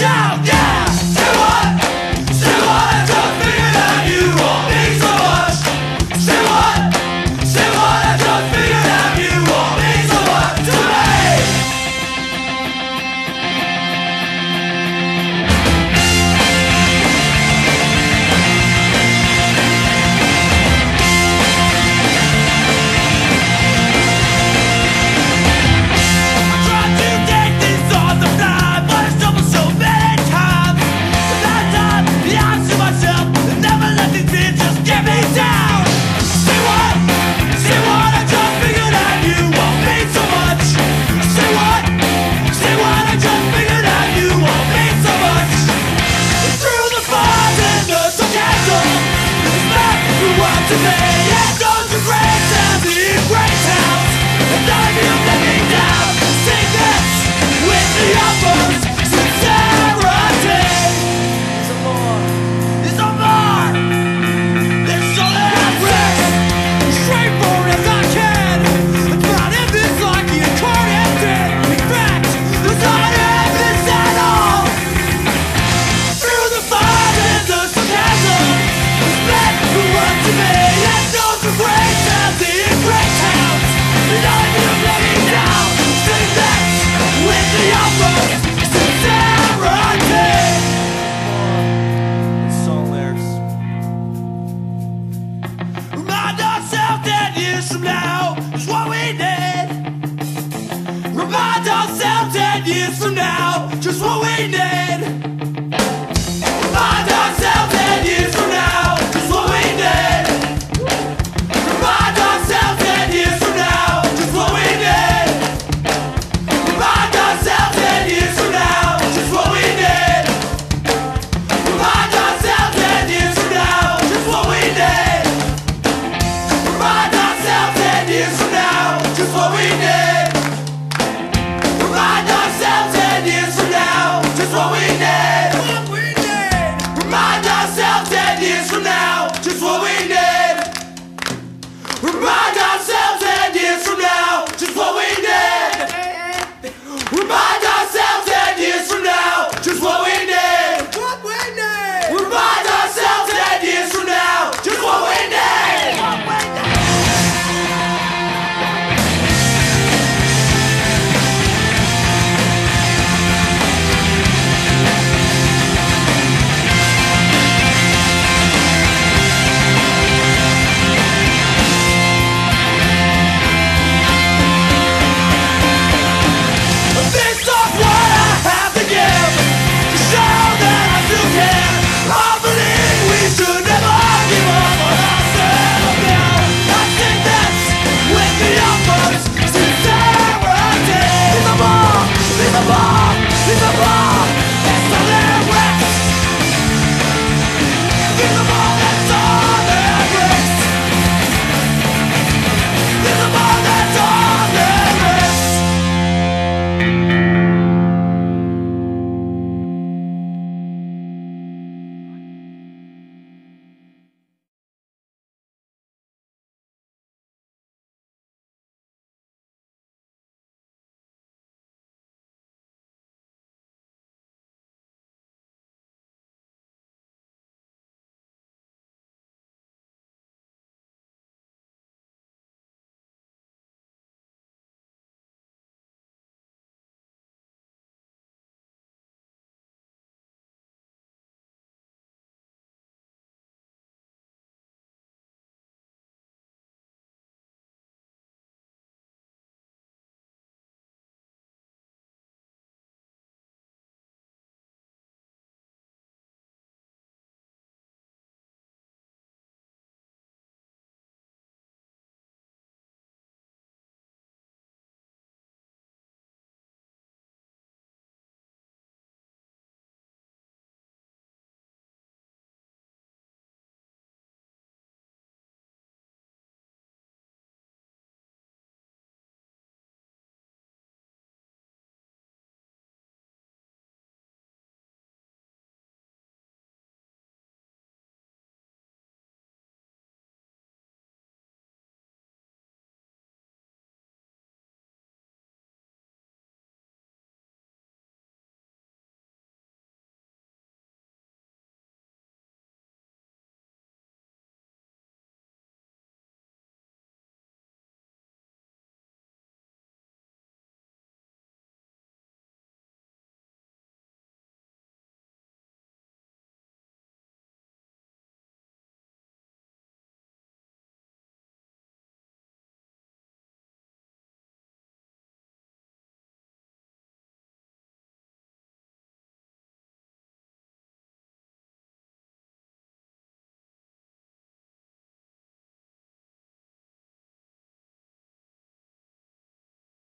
shout, yeah! we need. Remind ourselves ten years from now, just what we need.